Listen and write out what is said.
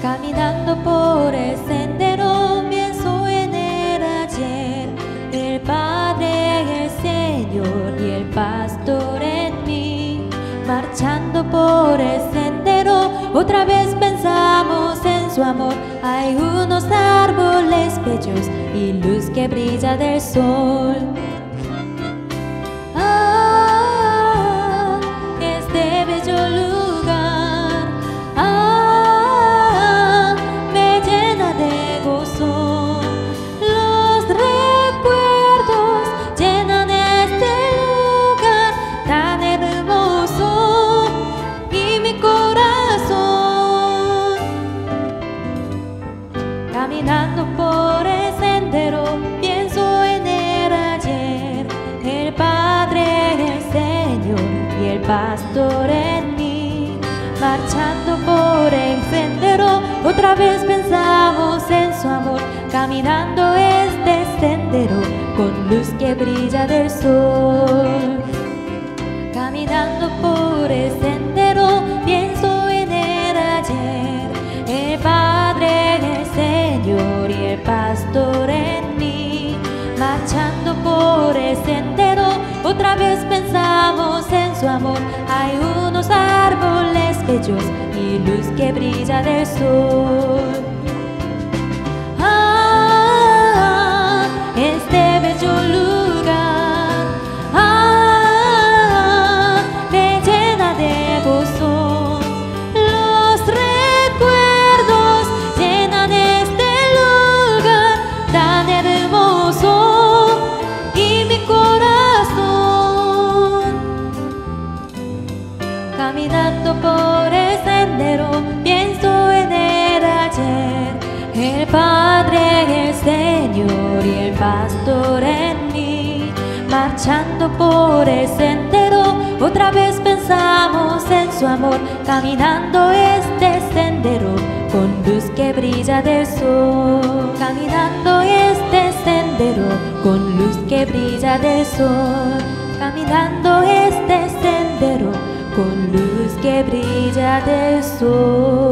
Caminando por el sendero, pienso en el ayer, el Padre, el Señor y el Pastor en mí. Marchando por el sendero, otra vez pensamos en su amor. Hay unos árboles bellos y luz que brilla del sol. Otra vez pensamos en su amor, caminando este sendero con luz que brilla del sol. Caminando por el sendero, pienso en el ayer, el Padre, el Señor y el Pastor en mí. Marchando por el sendero, otra vez pensamos en su amor. Hay unos árboles bellos luz que brilla del sol. Pastor en mí. Marchando por el sendero, otra vez pensamos en su amor, caminando este sendero con luz que brilla del sol. Caminando este sendero con luz que brilla del sol. Caminando este sendero con luz que brilla del sol.